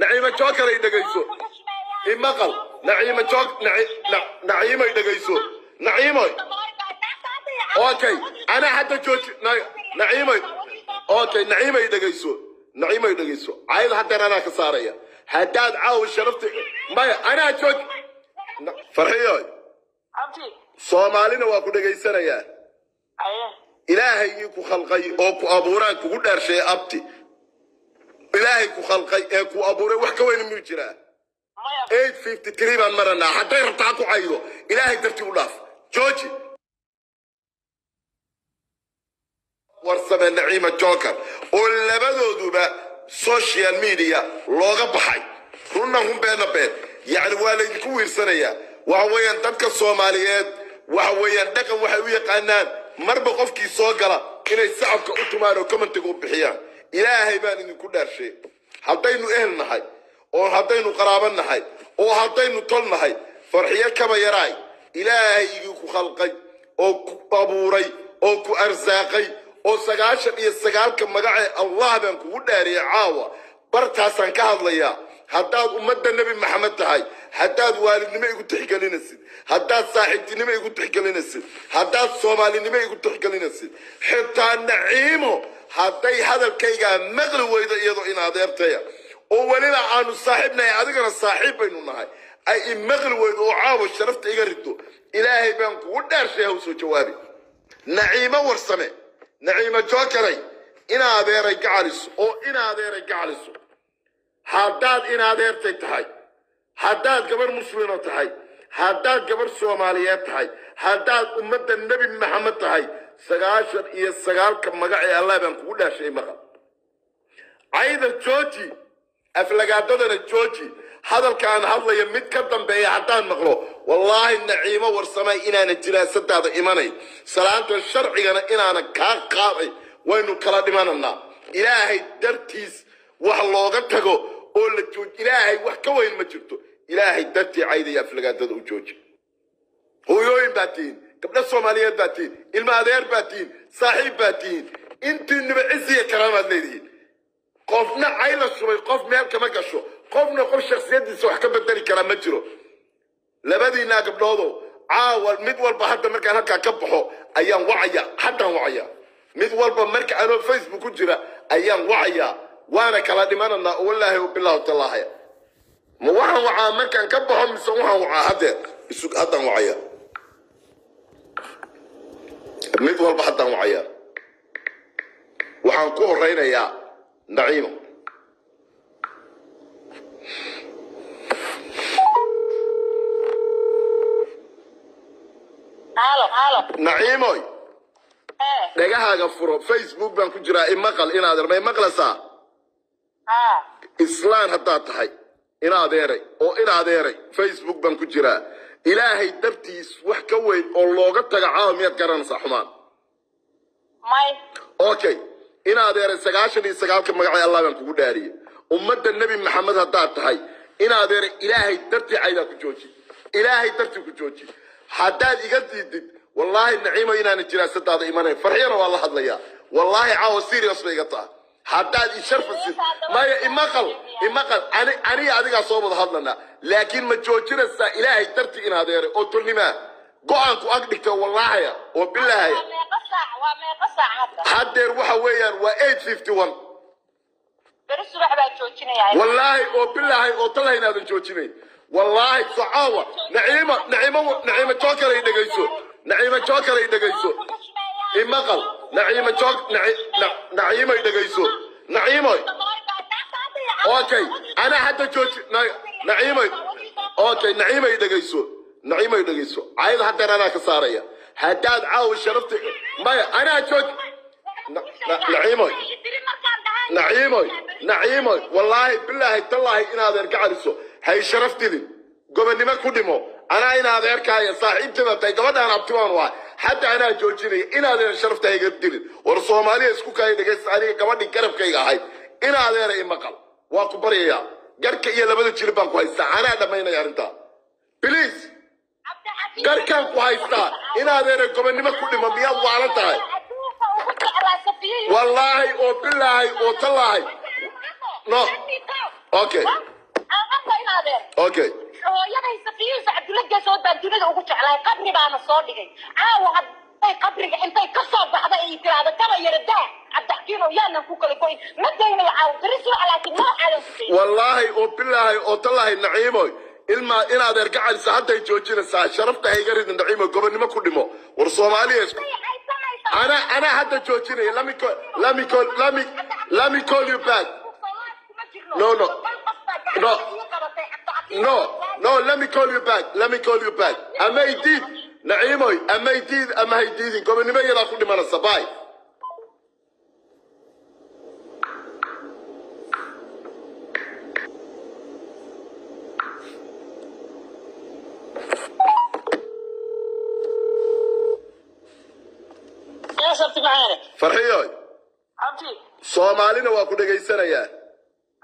naciima jookar ay dhegayso imaqal naciima na- naciimay dhegayso naciimoy okay. Anaa hadda jooji na- naciimay okay naciimay dhegayso naciimay dhegayso caayada haddeer anaa ka saaraya. Haddaad caawa sharafta maya anaa jooj Na- farxiyoy soomaalina waa ku dhegaysanayaa aye. Ilaahayii ku khalqay oo ku abuuraan kugu dhaarshay abti ilaahay ku khalqay ee ku abuuray wax ka weyna miyuu jiraa? baan maranaa hadday rabtaa ku caydo ilaahay dartii u dhaaf. Jooji. Warsame naciima joker. Oo labadooduba social media looga baxay. Runna hun beena been yacni waa laydinku wiirsanayaa. Waxa weeyaan dadka soomaaliyeed waxa weeyaan dhaqan waxay u yaqaanaan marba qofkii soo gala inay sacabka u tumaan oo commentiga u bixiyaan ilaahay baan idinku dhaarshay haddaynu ehel nahay oo haddaynu qaraabo nahay oo haddaynu tol nahay farxiyo kaba yaraay. Ilaahayigii ku khalqay oo ku abuuray oo ku arsaaqay oo sagaashan iyo sagaalka magacee allah baan kugu dhaariyay caawa. Bartaasaan ka hadlayaa haddaad ummadda nebi maxamed tahay haddaad waalidnimo igu tixgelinaysid haddaad saaxiibtinimo igu tixgelinaysid haddaad soomaalinimo igu tixgelinaysid xitaa naciimo hadday hadalkaygaa maqli weydo iyadoo in adeertaya oo weliba aanu saaxiibnahay adigana saaxiib baynu nahay. Ay imaqli weydo oo caawa sharafta iga rido ilaahay baan kugu dhaarshay ha u soo jawaabi. Naciimo warsame naciimo jookaray in adeeray gacaliso oo in adeeray gacaliso. Haddaad in adeertay tahay haddaad gabar muslimo tahay haddaad gabar soomaaliyeed tahay haddaad ummadda nebi maxamed tahay sagaashan iyo sagaalka magac ee allah baan kugu dhaashay maqal cayda jooji aflagaadadana jooji hadalkaan hadlaya mid ka dambeeya haddaan maqlo wallaahi naciimo warsamay inaana jinaasadaada imanayn salaanta sharcigana inaana kaa qaaday waynu kala dhimananaa ilaahay dartiis wax looga tago oo la jooj ilaahay wax ka weyn ma jirto. Ilaahay dartii caydaya aflagaadada u jooji. Hooyooyin baa tihiin gabdho soomaaliyeed baa tihiin ilma adeer baa tihiin saaxiib baa tihiin intiinaba cisiya karaamaad leedihiin qofna cayla subay qof meel kama gasho qofna qof shaksiyadiisa wax ka bedeli karaa ma jiro labadiinaa gabdhoodo caawa mid walba hadda markaan halkaa ka baxo ayaan wacaya haddaan wacaya mid walba marka anoo facebook ku jira ayaan wacaya waana kala dhimananaa oo wallaahi wabilaahu tallaahaya ma waxaan wacaa markaan ka baxo mise waxaan wacaa haddeer isug haddaan wacaya mid walba haddaan wacaya. Waxaan ku horaynayaa naciimo. Naciimoy. Ee dhegahaaga furo facebook baan ku jiraa imaqal inaad may maqlaysaa ha islaan haddaad tahay in adeeray oo in adeeray facebook baan ku jiraa ilaahay dartiis wax ka weyn oo looga taga caawa miyaad garanaysaa xumaan? Okay in adeeray sagaashan iyo sagaalka magacay allah baan kugu dhaariyey. Ummadda nebi maxamed haddaad tahay in adeeray ilaahay dartii caydaa ku jooji ilaahay dartii ku jooji haddaad iga diidid wallaahi naciimo inaana jinaasadaada imanayn farxiyana waa la hadlayaa. Wallaahi caawa serious bay iga taha haddaad isharfasid maya imaqal مقال أنا أنا هذا كصوب هذا لنا لكن ما تجوتشنا سا إلى هاي ترتي إن هذا يري أوتر لي ما قوان كو أقدك والله يا وبالله هاي ما قصع وما قصع هذا حد يروح وين و 851 برس رح بتجوتشنا يا والله وبالله هاي أوتر لي هذا تجوتشنا والله صعوة نعيمة نعيمة نعيمة تشكر إذا جيسو نعيمة تشكر إذا جيسو إمقال نعيمة تشكر نعيمة إذا جيسو نعيمة okay. Anaa hadda jooji na- naciimay. Okay naciimay dhegayso naciimay dhegayso caayada haddeer anaa ka saaraya. Haddaad caawa sharafta maya anaa jooji Na- na- naciimoy naciimoy naciimoy wallaahi bilaahi tallaahi in adeer ka hay sharaf dilin gobonnimo ku dhimo. Anaa in adeerkaaya saaxiibtada tahay. Gabadhaan abtibaan waa. Hadda anaa joojinaya in adeer sharafta iga dilin. War soomaaliya isku kaya dhegaysta aniga gabadhii garabkayga ahayd. In adeera i maqal waa ku baryayaa garka iyo labada jilib baan ku haystaa. Anaa dhammaynaya arrintaa biliis garkaan ku haystaa. In adeera gobonnimo ku dhimo miyaad waalan tahay? Wallaahi oo bilaahi oo tallaahi. No. Okay okay hooyaday safiyiisa cabdulla geesood baan dunida ugu jeclahay. Qabri baana soo dhigay. Caawa hadday qabriga intay ka soo baxda ay tiraahdo kaba yara wallaahi oo bilaahi oo tallaahi naciimoy ilmaa inaad ergacalisa hadday joojinaysaa sharafta hayga ridin naciimo gobonnimo ku dhimo war soomaaliya isku ana ana hadda joojinaya me call you back No, no. No. no. No. let me call you back let me call you back ama idiid naciimoy ama idiid ama haydiidin gobonnimo iyadaa ku dhimanaysa bye farxiyoy soomaalina waa ku dhegaysanayaa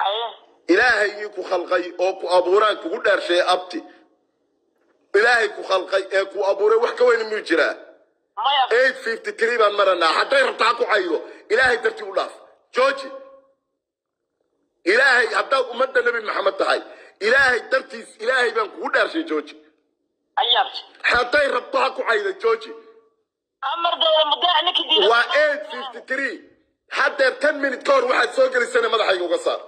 aye. Ilaahayii ku khalqay oo ku abuuraan kugu dhaarshay abti ilaahay ku khalqay ee ku abuuray wax ka weyni miyuu jiraa baan maranaa hadday rabtaa ku caydo ilaahay dartii u dhaaf. Jooji. Ilaahay haddaad ummadda nebi maxamed tahay ilaahay dartiis ilaahay baan kugu dhaarshay jooji. Hadday rabto ha ku cayda jooji waa eight fifty three haddeer ten minute ka hor waxaad soo gelisana madaxayga uga saar.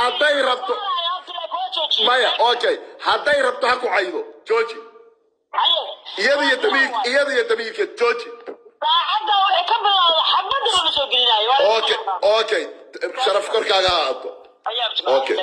Hadday rabto- maya okay. Hadday rabto ha ku caydo. Jooji. Iyada iyo damiir iyada iyo damiirkeed jooji. Okay okay. Sharaf korkaaga ha ahaato okay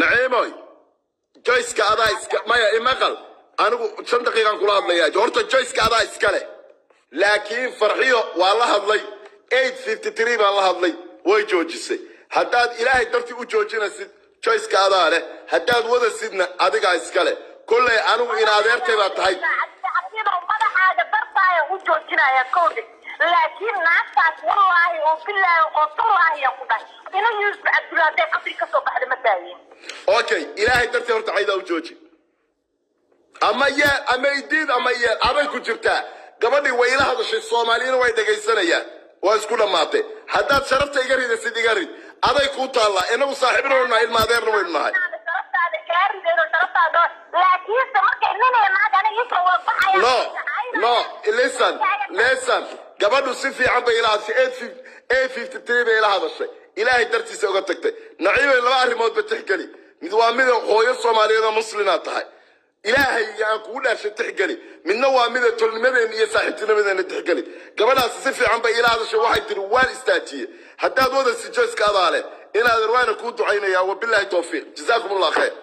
naciimoy joyceka adaa iska maya imaqal anigu shan daqiiqaan kula hadlayaa horta joyceka adaa iskale laakiin farxiyo waa la hadlay baan la hadlay way joojisay haddaad ilaahay dartii u joojinaysid joyceka adaa leh haddaad wadasidna adigaa iskale kolley anigu in baa tahay Laakiin naagtaas wallaahi oo bilaahi oo tallaahi aan ku dhahay ina yuusuf cabdulla hadday qabri ka soo baxda ma daayin okay ilaahay dartii horta caydaa u jooji. Ama yeel ama idiid ama yeel aday ku jirtaa gabadhii way ila hadashay soomaaliyana way dhegaysanayaan. Waa isku dhammaatay haddaad sharafta iga ridasid iga rid. Aday kuu taallaa inagu saaxiibna waynu nahay ilma adeerna waynu nahay. No no listen listen gabadhu si fiican bay ila hadashay bay ila ilaahay dartiisa uga tagtay. Naciibay laba arrimoodba tixgeli mid waa mida hooyo soomaaliyeed oo muslinaad tahay. Ilaahay aan kugu dhaarshay tixgeli midna waa mida tolnimadeena iyo saaxiibtinimadeena tixgeli gabadhaas si fiican bay ila hadashay. Waxay tiri waan istaajiye haddaad wada si joyska adaa leh inaadan waana kuu ducaynaya wabilaahi towfiiq jazaakum allah khayr